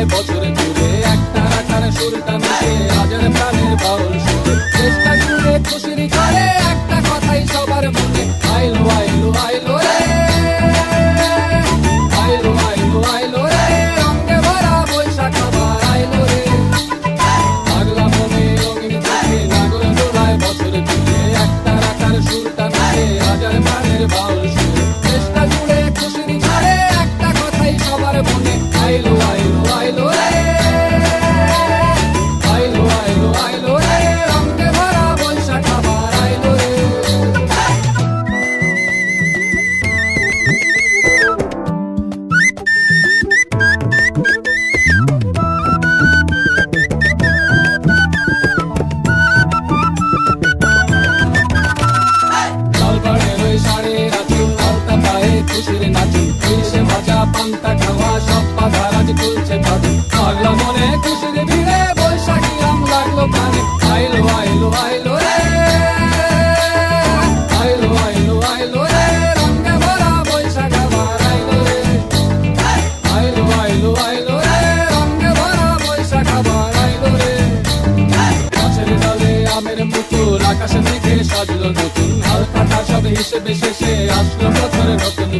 প্রায় বছর জুড়ে একটা রাখার সুরটা মিশে হাজার প্রাণের বাউল সুরে চেষ্টা জুড়ে খুশির করে একটা কথাই সবার মনে, আইলো আইলো আইলো রে। আইলো আইলো আইলো রে অঙ্গে ভরা বৈশাখ আবার আইলো রে। পাগলা মনে রঙিন চোখে নাগর দোলায় বছর জুড়ে একটা রাখার সুরটা মিশে হাজার প্রাণের বাউল সুরে চেষ্টা জুড়ে খুশির করে একটা কথাই সবার মনে, আইলো পান্তা খাওয়া সব বাধার আজ তুলছে ভাজি। পাগলা মনে খুশির ভিড়ে বৈশাখী রং লাগল কানে। আইলো, আইলো, আইলো রে। আইলো, আইলো, আইলো রে। রঙে ভরা বৈশাখ আবার আইলো রে। আইলো, আইলো, আইলো রে। রঙে ভরা আকাশে মেঘে সাজলো নতুন হাল কাটা সব হিসেবে শেষে আসলো বছরের নতুন